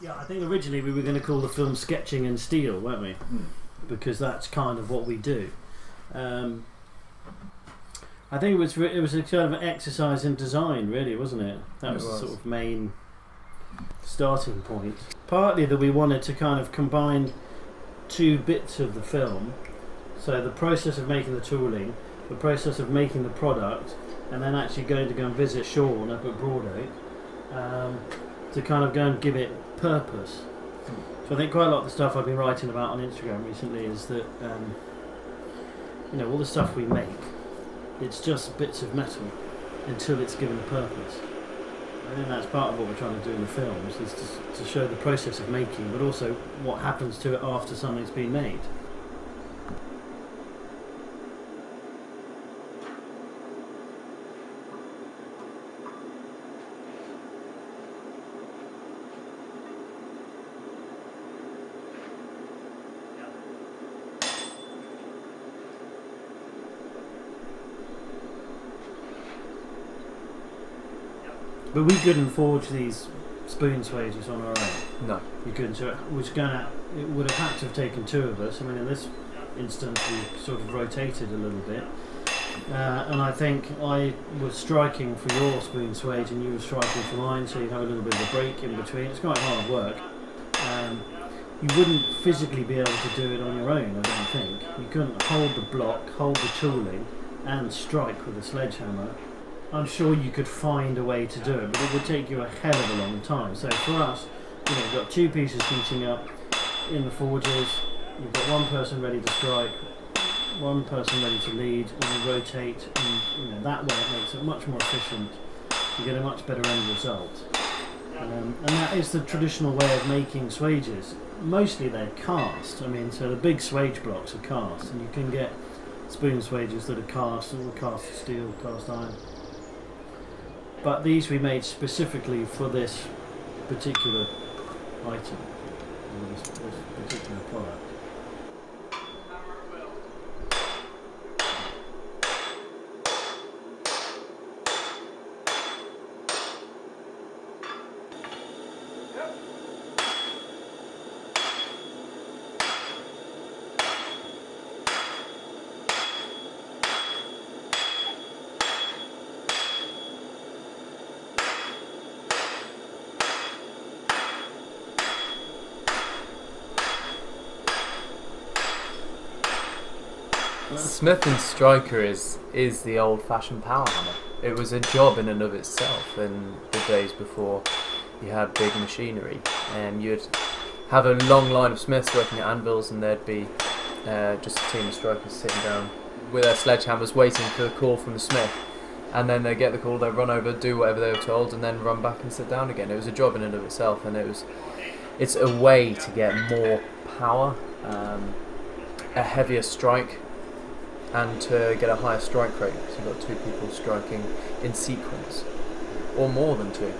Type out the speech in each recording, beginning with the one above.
Yeah, I think originally we were going to call the film Sketching in Steel, weren't we? Mm. Because that's kind of what we do. Um, I think it was it was a kind of an exercise in design, really, wasn't it? That It was, was. the sort of main starting point. Partly that we wanted to kind of combine two bits of the film, so the process of making the tooling, the process of making the product, and then actually going to go and visit Sean up at Broadoak um, to kind of go and give it purpose. So I think quite a lot of the stuff I've been writing about on Instagram recently is that um, you know all the stuff we make, it's just bits of metal until it's given a purpose. I think that's part of what we're trying to do in the films is to, to show the process of making, but also what happens to it after something's been made. But we couldn't forge these spoon swages on our own. No. You couldn't. So it was going to. It would have had to have taken two of us. I mean, in this instance, we sort of rotated a little bit. Uh, and I think I was striking for your spoon swage and you were striking for mine, so you'd have a little bit of a break in between. It's quite hard work. Um, you wouldn't physically be able to do it on your own, I don't think. You couldn't hold the block, hold the tooling, and strike with a sledgehammer. I'm sure you could find a way to do it, but it would take you a hell of a long time. So for us, you know, you've got two pieces heating up in the forges, you've got one person ready to strike, one person ready to lead, and you rotate, and you know that way it makes it much more efficient. You get a much better end result. Um, and that is the traditional way of making swages. Mostly they're cast. I mean, so the big swage blocks are cast, and you can get spoon swages that are cast, or cast steel, cast iron. But these we made specifically for this particular item, or this, this particular product. Smith and Striker is is the old-fashioned power hammer. It was a job in and of itself in the days before you had big machinery. And you'd have a long line of Smiths working at anvils, and there'd be uh, just a team of strikers sitting down with their sledgehammers, waiting for the call from the Smith. And then they get the call, they run over, do whatever they were told, and then run back and sit down again. It was a job in and of itself, and it was it's a way to get more power, um, a heavier strike, and to get a higher strike rate because you've got two people striking in sequence, or more than two.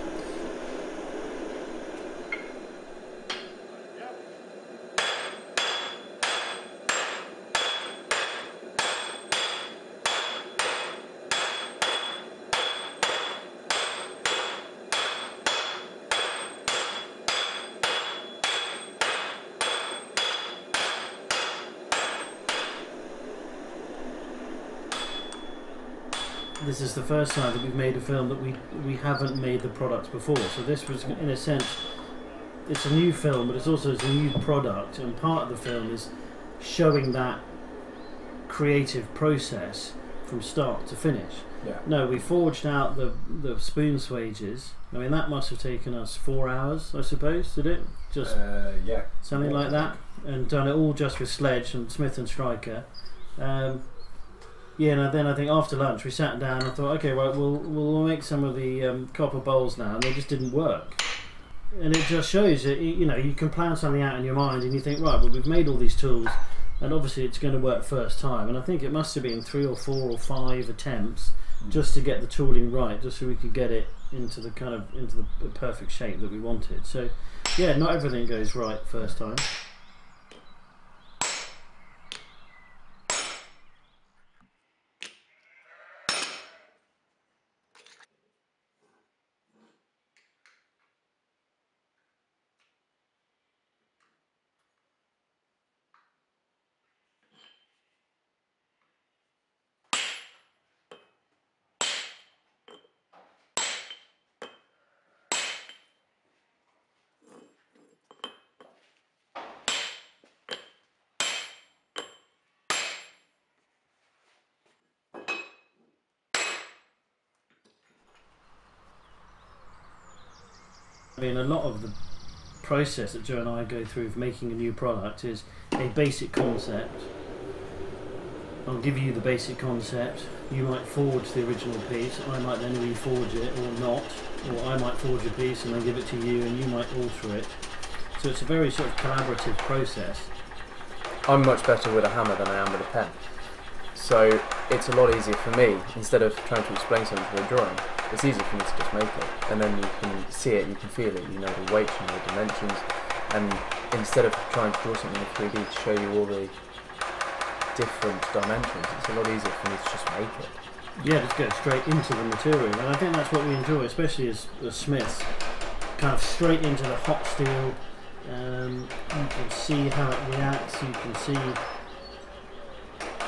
This is the first time that we've made a film that we we haven't made the product before. So this was, in a sense, it's a new film, but it's also it's a new product, and part of the film is showing that creative process from start to finish. Yeah. No, we forged out the the spoon swages. I mean, that must have taken us four hours, I suppose, did it? Just Uh, yeah. something like that, and done it all just with Sledge and Smith and Striker. Um, yeah, and then I think after lunch we sat down and thought, okay, right, we'll we'll make some of the um, copper bowls now, and they just didn't work. And it just shows that you know you can plan something out in your mind, and you think, right, well we've made all these tools, and obviously it's going to work first time. And I think it must have been three or four or five attempts just to get the tooling right, just so we could get it into the kind of into the the perfect shape that we wanted. So yeah, not everything goes right first time. I mean, a lot of the process that Joe and I go through of making a new product is a basic concept. I'll give you the basic concept. You might forge the original piece. I might then reforge it or not. Or I might forge a piece and then give it to you and you might alter it. So it's a very sort of collaborative process. I'm much better with a hammer than I am with a pen. So it's a lot easier for me, instead of trying to explain something through a drawing, it's easier for me to just make it. And then you can see it, you can feel it, you know the weight, you know the dimensions. And instead of trying to draw something in 3D to show you all the different dimensions, it's a lot easier for me to just make it. Yeah, just go straight into the material. And I think that's what we enjoy, especially as, as smiths. Kind of straight into the hot steel. Um, you can see how it reacts, you can see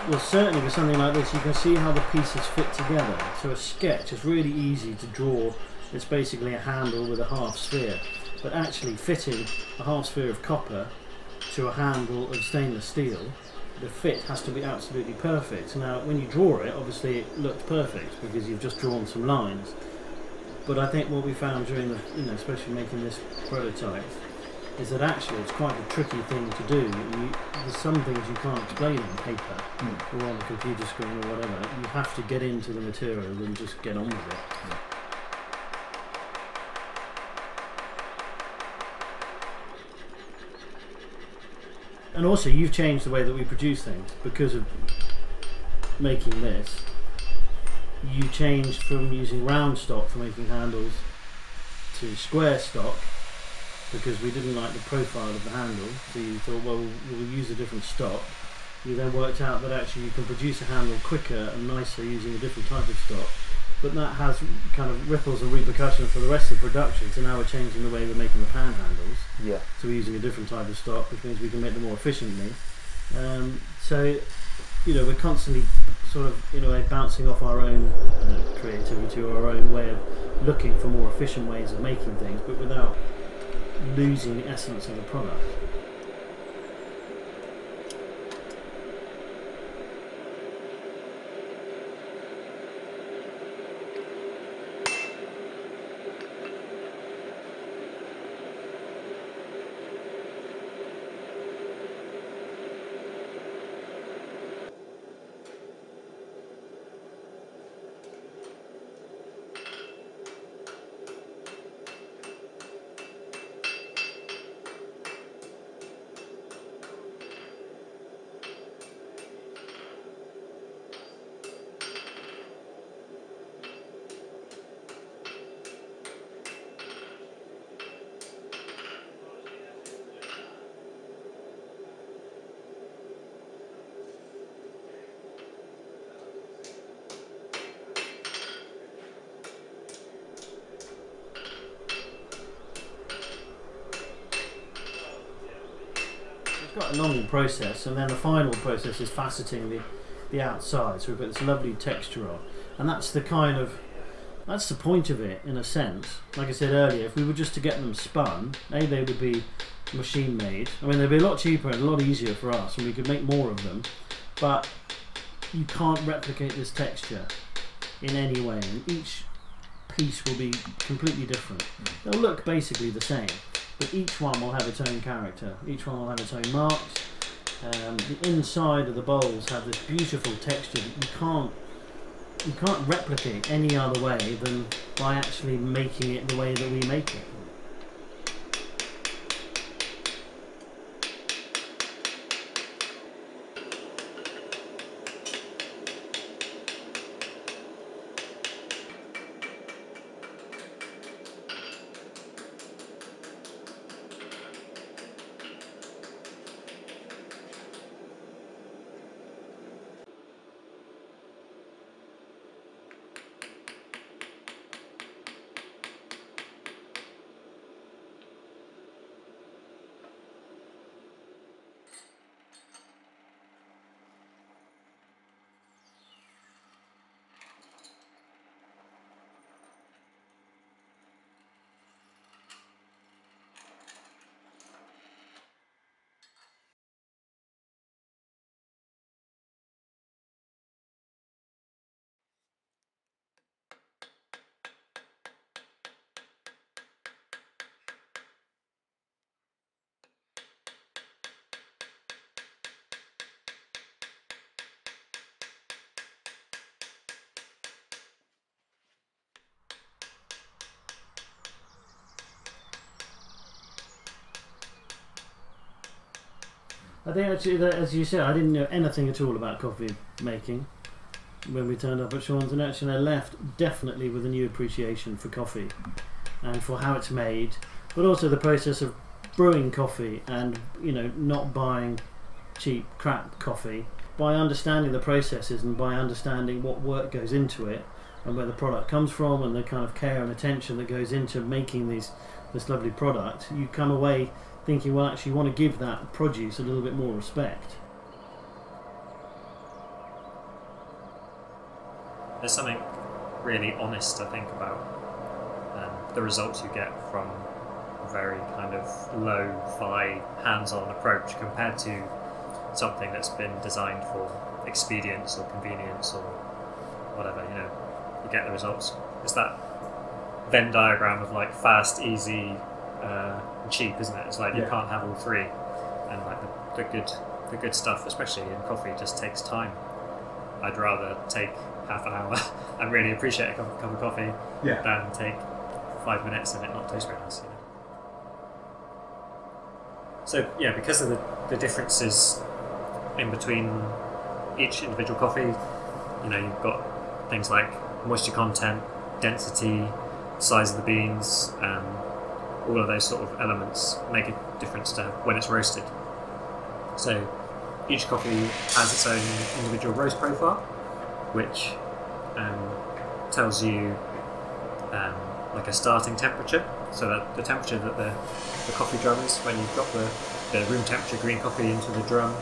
well certainly with something like this you can see how the pieces fit together. So a sketch is really easy to draw. It's basically a handle with a half sphere. But actually fitting a half sphere of copper to a handle of stainless steel the fit has to be absolutely perfect. Now when you draw it obviously it looks perfect because you've just drawn some lines. But I think what we found during the you know especially making this prototype is that actually it's quite a tricky thing to do. You, there's some things you can't explain on paper Mm. or on a computer screen or whatever. You have to get into the material and just get on with it. And also, you've changed the way that we produce things because of making this. You changed from using round stock for making handles to square stock because we didn't like the profile of the handle. So you thought, well, we'll use a different stock. You then worked out that actually you can produce a handle quicker and nicer using a different type of stock. But that has kind of ripples and repercussions for the rest of production. So now we're changing the way we're making the pan handles. Yeah. So we're using a different type of stock, which means we can make them more efficiently. Um, so, you know, we're constantly sort of, in a way, bouncing off our own creativity or our own way of looking for more efficient ways of making things, but without losing the essence of the product. It's a long process, and then the final process is faceting the, the outside. So we've got this lovely texture on, and that's the kind of that's the point of it in a sense. Like I said earlier, if we were just to get them spun, a they would be machine made. I mean, they'd be a lot cheaper and a lot easier for us, and we could make more of them. But you can't replicate this texture in any way, and each piece will be completely different. They'll look basically the same, but each one will have its own character. Each one will have its own marks. Um, the inside of the bowls have this beautiful texture that you can't you can't replicate any other way than by actually making it the way that we make it. I think actually, that, as you said, I didn't know anything at all about coffee making when we turned up at Sean's, and actually I left definitely with a new appreciation for coffee and for how it's made, but also the process of brewing coffee and you know not buying cheap crap coffee. By understanding the processes and by understanding what work goes into it and where the product comes from and the kind of care and attention that goes into making these this lovely product, you come away thinking, well, actually, you want to give that produce a little bit more respect. There's something really honest, I think, about um, the results you get from a very kind of low-fi, hands-on approach compared to something that's been designed for expedience or convenience or whatever. You know, you get the results. It's that Venn diagram of like fast, easy, uh, cheap, isn't it? It's like you can't have all three, and like the, the good, the good stuff, especially in coffee, just takes time. I'd rather take half an hour and really appreciate a cup, cup of coffee Yeah. than take five minutes and it not taste very nice. You know? So yeah, because of the, the differences in between each individual coffee, you know, you've got things like moisture content, density, size of the beans, um, all of those sort of elements make a difference to when it's roasted. So each coffee has its own individual roast profile, which um, tells you um, like a starting temperature. So that the temperature that the, the coffee drum is when you drop the, the room temperature green coffee into the drum,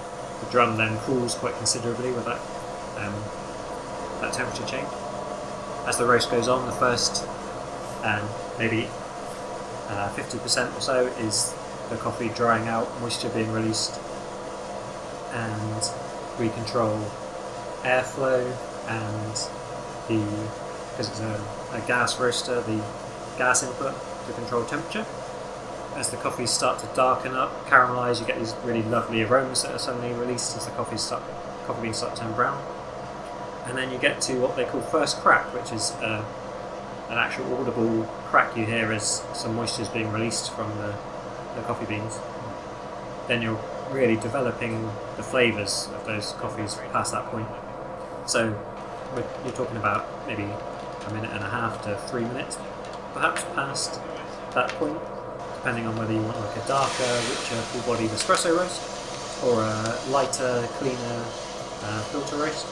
the drum then cools quite considerably with that um, that temperature change. As the roast goes on, the first um, maybe uh, 50% or so is the coffee drying out, moisture being released, and we control airflow and the because it's a, a gas roaster, the gas input to control temperature. As the coffees start to darken up, caramelize, you get these really lovely aromas that are suddenly released as the coffee start, coffee beans start to turn brown. And then you get to what they call first crack, which is uh, an actual audible crack you hear as some moisture is being released from the, the coffee beans. Then you're really developing the flavours of those coffees past that point. So you're talking about maybe a minute and a half to three minutes, perhaps past that point, depending on whether you want like a darker, richer, full-bodied espresso roast or a lighter, cleaner uh, filter roast.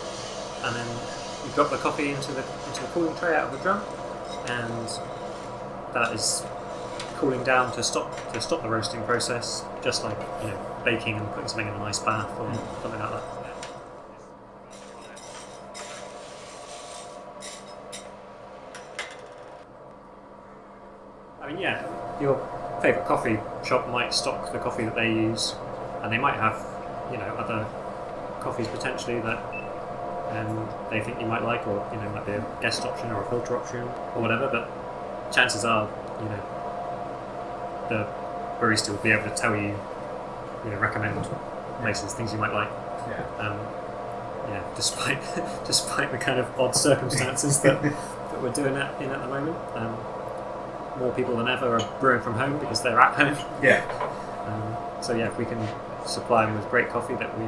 And then you drop the coffee into the into the cooling tray out of the drum, and that is cooling down to stop to stop the roasting process, just like you know baking and putting something in an ice bath or something like that. I mean, yeah, your favourite coffee shop might stock the coffee that they use, and they might have, you know, other coffees potentially that um, they think you might like, or you know, might be a guest option or a filter option or whatever. But chances are, you know, the barista will be able to tell you, you know, recommend places, things you might like. Yeah. Um, yeah, despite despite the kind of odd circumstances that, that we're doing that in at the moment. Um, more people than ever are brewing from home because they're at home. Yeah. Um, so yeah, if we can supply them with great coffee that we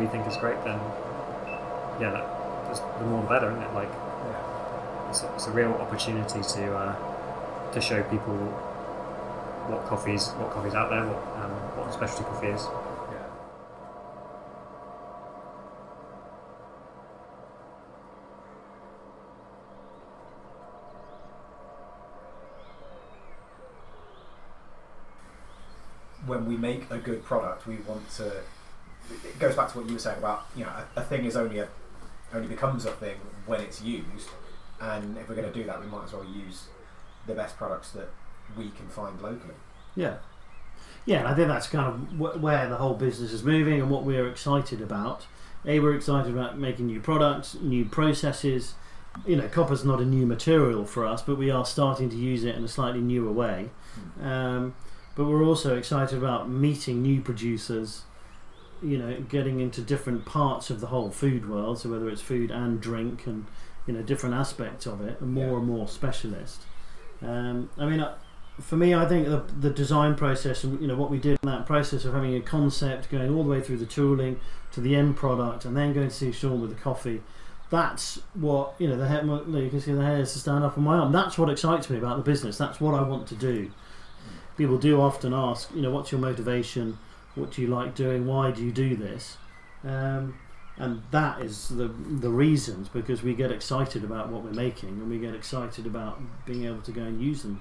we think is great, then yeah, that, that's the more the better, isn't it? Like. It's a, it's a real opportunity to uh, to show people what coffees what coffees out there, what um, what specialty coffee is. When we make a good product, we want to. It goes back to what you were saying about you know a, a thing is only a only becomes a thing when it's used, and if we're going to do that, we might as well use the best products that we can find locally. Yeah. Yeah, and I think that's kind of wh- where the whole business is moving and what we're excited about. A, we're excited about making new products, new processes. You know, copper's not a new material for us, but we are starting to use it in a slightly newer way. Um, but we're also excited about meeting new producers, you know, getting into different parts of the whole food world. So whether it's food and drink and, you know, different aspects of it, and more Yeah. and more specialist. Um, I mean, I, for me, I think the, the design process and you know what we did in that process of having a concept going all the way through the tooling to the end product and then going to see Sean with the coffee. That's what you know. The hair, look, you can see the hairs to stand up on my arm. That's what excites me about the business. That's what I want to do. People do often ask, you know, what's your motivation? What do you like doing? Why do you do this? Um, and that is the the reasons because we get excited about what we're making and we get excited about being able to go and use them